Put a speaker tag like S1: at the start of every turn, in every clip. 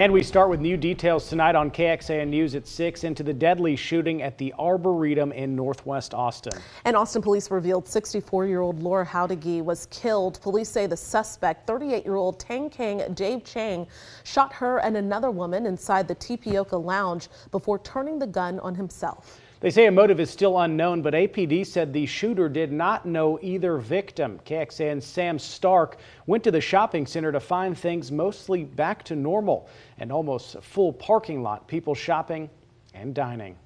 S1: And we start with new details tonight on KXAN News at 6 into the deadly shooting at the Arboretum in northwest Austin.
S2: And Austin police revealed 64-year-old Laura Howdegi was killed. Police say the suspect, 38-year-old Tang Kang Dave Chang, shot her and another woman inside the Teapioca Lounge before turning the gun on himself.
S1: They say a motive is still unknown, but APD said the shooter did not know either victim. KXAN's Sam Stark went to the shopping center to find things mostly back to normal. An almost full parking lot, people shopping and dining.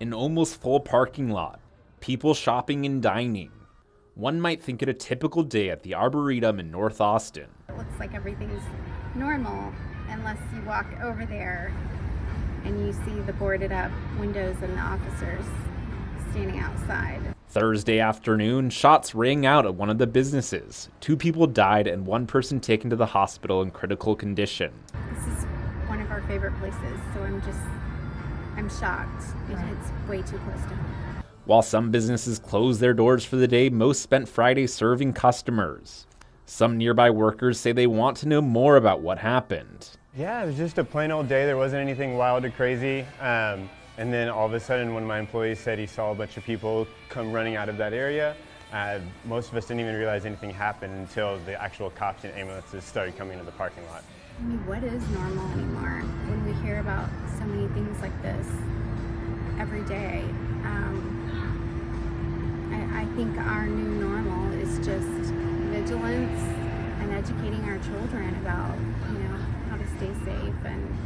S3: An almost full parking lot, people shopping and dining. One might think it a typical day at the Arboretum in North Austin.
S4: It looks like everything's normal unless you walk over there and you see the boarded up windows and the officers standing outside.
S3: Thursday afternoon, shots rang out at one of the businesses. Two people died and one person taken to the hospital in critical condition.
S4: This is one of our favorite places, so I'm just, I'm shocked. It hits way too close to home.
S3: While some businesses closed their doors for the day, most spent Friday serving customers. Some nearby workers say they want to know more about what happened.
S5: Yeah, it was just a plain old day. There wasn't anything wild or crazy. Um, and then all of a sudden, one of my employees said he saw a bunch of people come running out of that area. Uh, most of us didn't even realize anything happened until the actual cops and ambulances started coming to the parking lot.
S4: I mean, what is normal anymore when we hear about so many things like this every day? Children about, you know, how to stay safe and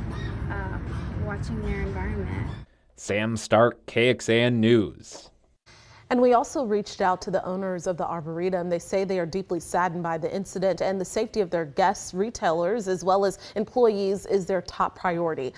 S4: uh, watching their environment.
S3: Sam Stark, KXAN News.
S2: And we also reached out to the owners of the Arboretum. They say they are deeply saddened by the incident and the safety of their guests, retailers, as well as employees is their top priority.